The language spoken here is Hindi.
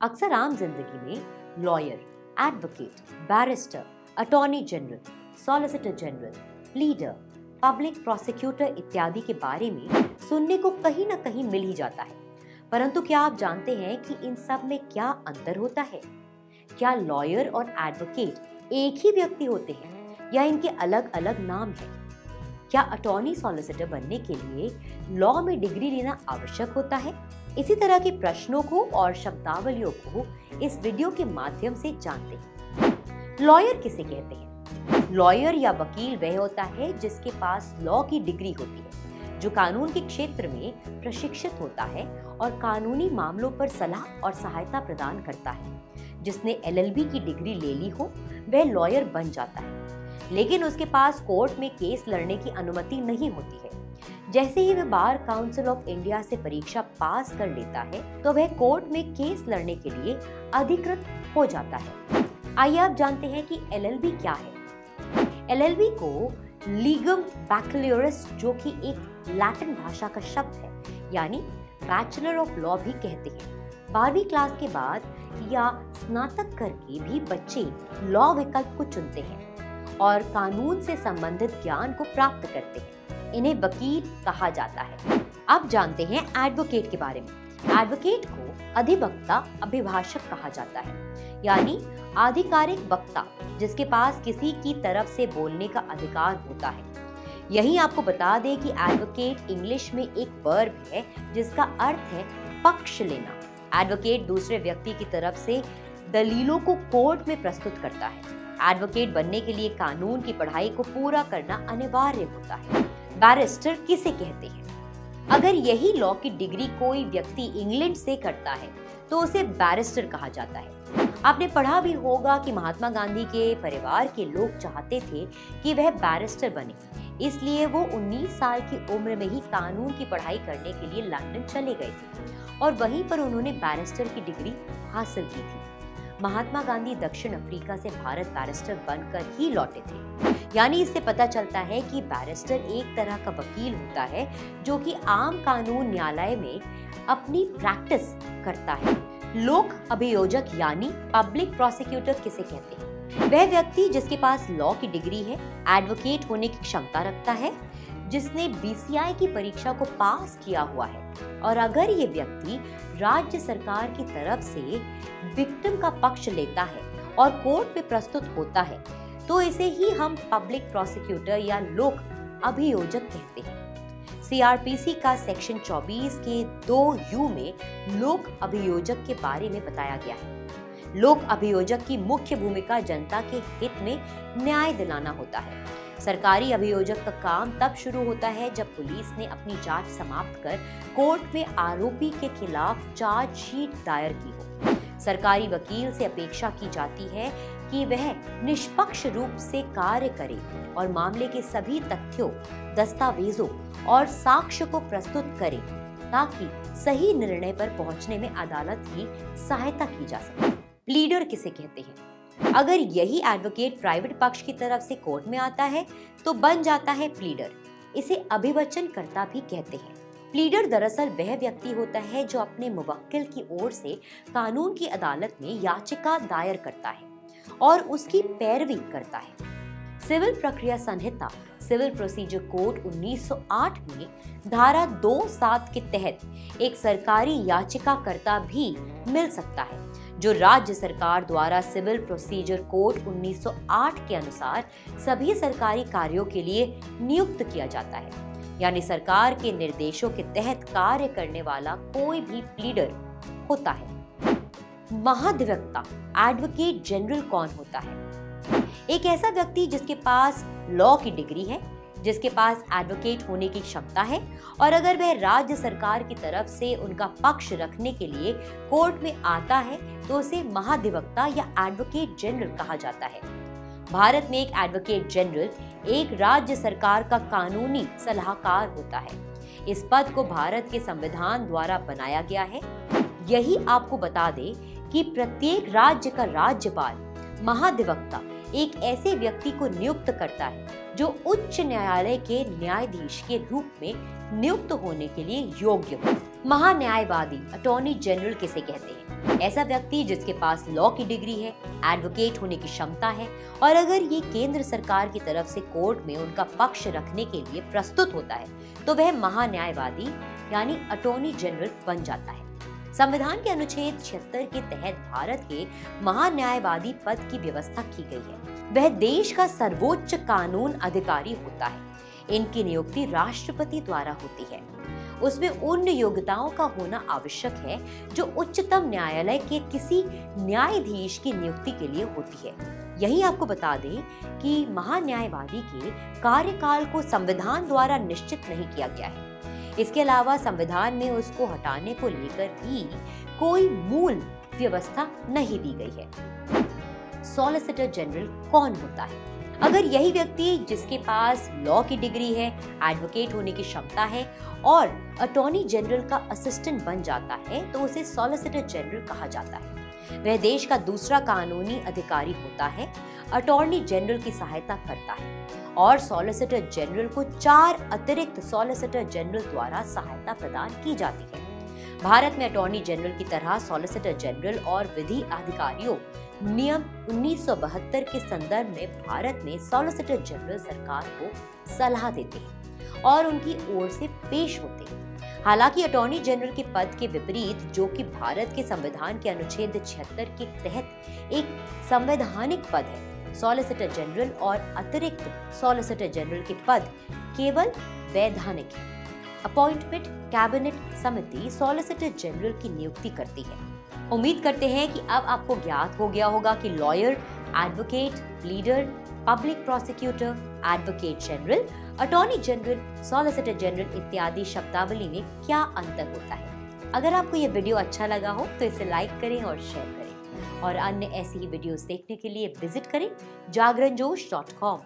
अक्सर आम ज़िंदगी में lawyer advocate barrister attorney general solicitor general pleader public prosecutor इत्यादि के बारे में सुनने को कहीं ना कहीं मिल ही जाता है। परंतु क्या आप जानते हैं कि इन सब में क्या अंतर होता है? क्या लॉयर और एडवोकेट एक ही व्यक्ति होते हैं या इनके अलग अलग नाम हैं? क्या अटॉर्नी सॉलिसिटर बनने के लिए लॉ में डिग्री लेना आवश्यक होता है? इसी तरह के प्रश्नों को और शब्दावलियों को इस वीडियो के माध्यम से जानते हैं। लॉयर किसे कहते हैं? लॉयर या वकील वह होता है जिसके पास लॉ की डिग्री होती है, जो कानून के क्षेत्र में प्रशिक्षित होता है और कानूनी मामलों पर सलाह और सहायता प्रदान करता है। जिसने एलएलबी की डिग्री ले ली हो, वह लॉयर बन जाता है। लेकिन उसके पास कोर्ट में केस लड़ने की अनुमति नहीं होती है। जैसे ही वह बार काउंसिल ऑफ़ इंडिया से परीक्षा पास कर लेता है तो वह कोर्ट में केस लड़ने के लिए अधिकृत हो जाता है। आइए आप जानते हैं कि एलएलबी क्या है। एलएलबी को लीगम बैकलियरस जो कि एक लैटिन भाषा का शब्द है, यानी बैचलर ऑफ़ लॉ भी कहते हैं। बारहवीं क्लास के बाद या स्नातक करके भी बच्चे लॉ विकल्प को चुनते हैं और कानून से संबंधित ज्ञान को प्राप्त करते हैं। इन्हें वकील कहा जाता है। अब जानते हैं एडवोकेट के बारे में। एडवोकेट को अधिवक्ता, अभिभाषक कहा जाता है। यानी आधिकारिक वक्ता, जिसके पास किसी की तरफ़ से बोलने का अधिकार होता है। यही आपको बता दें कि एडवोकेट इंग्लिश में एक वर्ब है, जिसका अर्थ है पक्ष लेना। एडवोकेट दूसरे व्यक्ति की तरफ़ से दलीलों को कोर्ट में प्रस्तुत करता है। एडवोकेट बनने के लिए कानून की पढ़ाई को पूरा करना अनिवार्य होता है। बैरिस्टर किसे कहते हैं? अगर यही लॉ की डिग्री कोई व्यक्ति इंग्लैंड से करता है तो उसे बैरिस्टर कहा जाता है। आपने पढ़ा भी होगा कि महात्मा गांधी के परिवार के लोग चाहते थे कि वह बैरिस्टर बने। इसलिए वो 19 साल की उम्र में ही कानून की पढ़ाई करने के लिए लंदन चले गए थे और वहीं पर उन्होंने बैरिस्टर की डिग्री हासिल की थी। महात्मा गांधी दक्षिण अफ्रीका से भारत बैरिस्टर बनकर ही लौटे थे। यानी इससे पता चलता है कि बैरिस्टर एक तरह का वकील होता है, जो कि आम कानून न्यायालय में अपनी प्रैक्टिस करता है। लोक अभियोजक यानी पब्लिक प्रोसिक्यूटर किसे कहते हैं? वह व्यक्ति जिसके पास लॉ की डिग्री है एडवोकेट होने की क्षमता रखता है, जिसने बीसीआई की परीक्षा को पास किया हुआ है। और अगर ये व्यक्ति राज्य सरकार की तरफ़ से विक्टिम का पक्ष लेता है और कोर्ट में प्रस्तुत होता है तो इसे ही हम पब्लिक प्रोसिक्यूटर या लोक अभियोजक कहते हैं। सीआरपीसी का सेक्शन 24 के दो यू में लोक अभियोजक के बारे में बताया गया है। लोक अभियोजक की मुख्य भूमिका जनता के हित में न्याय दिलाना होता है। सरकारी अभियोजक का काम तब शुरू होता है जब पुलिस ने अपनी जाँच समाप्त कर कोर्ट में आरोपी के खिलाफ चार्जशीट दायर की हो। सरकारी वकील से अपेक्षा की जाती है कि वह निष्पक्ष रूप से कार्य करे और मामले के सभी तथ्यों, दस्तावेजों और साक्ष्य को प्रस्तुत करे, ताकि सही निर्णय पर पहुँचने में अदालत की सहायता की जा सके। प्लीडर किसे कहते हैं? अगर यही एडवोकेट प्राइवेट पक्ष की तरफ़ से कोर्ट में आता है तो बन जाता है प्लीडर इसे अभिवचन करता भी कहते हैं। प्लीडर दरअसल वह व्यक्ति होता है जो अपने मुवक्किल की ओर से कानून की अदालत में याचिका दायर करता है और उसकी पैरवी करता है। सिविल प्रक्रिया संहिता, सिविल प्रोसीजर कोड 1908 में धारा दो सात के तहत एक सरकारी याचिकाकर्ता भी मिल सकता है। जो राज्य सरकार द्वारा सिविल प्रोसीजर कोड 1908 के अनुसार सभी सरकारी कार्यों के लिए नियुक्त किया जाता है। यानी सरकार के निर्देशों के तहत कार्य करने वाला कोई भी प्लीडर होता है। महाधिवक्ता एडवोकेट जनरल कौन होता है? एक ऐसा व्यक्ति जिसके पास लॉ की डिग्री है जिसके पास एडवोकेट होने की क्षमता है और अगर वह राज्य सरकार की तरफ़ से उनका पक्ष रखने के लिए कोर्ट में आता है तो उसे महाधिवक्ता या एडवोकेट जनरल कहा जाता है। भारत में एक एडवोकेट जनरल एक राज्य सरकार का कानूनी सलाहकार होता है। इस पद को भारत के संविधान द्वारा बनाया गया है। यही आपको बता दे कि प्रत्येक राज्य का राज्यपाल, महाधिवक्ता एक ऐसे व्यक्ति को नियुक्त करता है, जो उच्च न्यायालय के न्यायाधीश के रूप में नियुक्त होने के लिए योग्य हो। महान्यायवादी अटॉर्नी जनरल किसे कहते हैं? ऐसा व्यक्ति जिसके पास लॉ की डिग्री है एडवोकेट होने की क्षमता है, और अगर ये केंद्र सरकार की तरफ़ से कोर्ट में उनका पक्ष रखने के लिए प्रस्तुत होता है तो वह महान्यायवादी, यानी अटॉर्नी जनरल बन जाता है। संविधान के अनुच्छेद छिहत्तर के तहत भारत के महान्यायवादी पद की व्यवस्था की गई है। वह देश का सर्वोच्च कानून अधिकारी होता है। इनकी नियुक्ति राष्ट्रपति द्वारा होती है। उसमें उन योग्यताओं का होना आवश्यक है, जो उच्चतम न्यायालय के किसी न्यायाधीश की नियुक्ति के लिए होती है। यही आपको बता दें कि महान्यायवादी के कार्यकाल को संविधान द्वारा निश्चित नहीं किया गया है। इसके अलावा संविधान में उसको हटाने को लेकर भी कोई मूल व्यवस्था नहीं दी गई है। सॉलिसिटर जनरल कौन होता है? अगर यही व्यक्ति जिसके पास लॉ की डिग्री है एडवोकेट होने की क्षमता है और अटॉर्नी जनरल का असिस्टेंट बन जाता है तो उसे सॉलिसिटर जनरल कहा जाता है। वह देश का दूसरा कानूनी अधिकारी होता है अटॉर्नी जनरल की सहायता करता है और सॉलिसिटर जनरल को चार अतिरिक्त सॉलिसिटर जनरल द्वारा सहायता प्रदान की जाती है। भारत में अटॉर्नी जनरल की तरह सॉलिसिटर जनरल और विधि अधिकारियों नियम 1972 के संदर्भ में भारत में सॉलिसिटर जनरल सरकार को सलाह देते हैं और उनकी ओर से पेश होते हैं। हालाँकि अटॉर्नी जनरल के पद के विपरीत, जो कि भारत के संविधान के अनुच्छेद छिहत्तर के तहत एक संवैधानिक पद है सॉलिसिटर जनरल और अतिरिक्त सॉलिसिटर जनरल के पद केवल वैधानिक है। अपॉइंटमेंट कैबिनेट समिति सॉलिसिटर जनरल की नियुक्ति करती है। उम्मीद करते हैं कि अब आपको ज्ञात हो गया होगा कि lawyer advocate leader public prosecutor advocate general attorney general solicitor general इत्यादि शब्दावली में क्या अंतर होता है। अगर आपको ये वीडियो अच्छा लगा हो तो इसे लाइक करें और शेयर करें। और अन्य ऐसी ही वीडियोस देखने के लिए विज़िट करें जागरण जोश डॉट कॉम